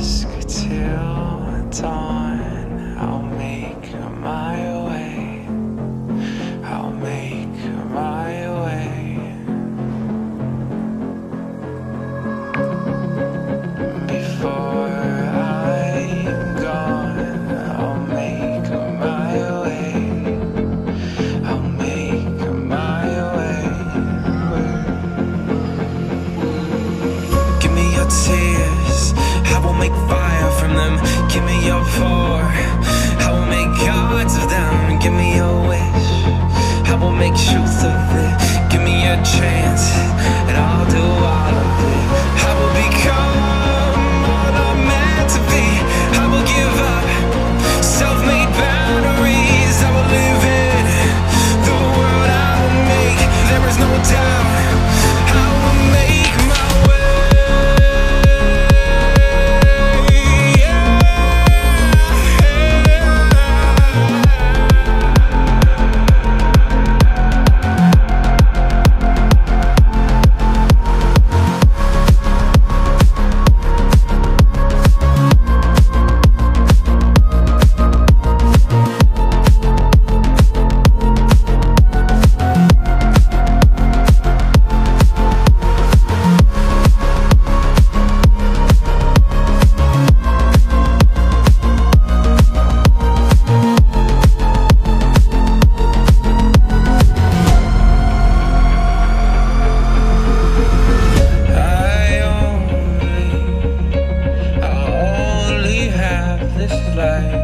dusk till dawn. Make fire from them. Give me your pour, I will make gods of them. Give me your wish, I will make truth of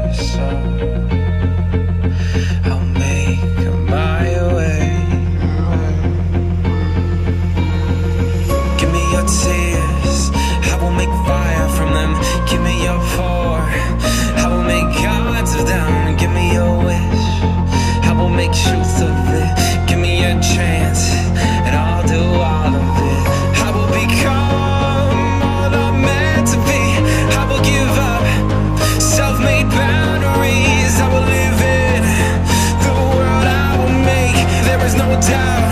myself no doubt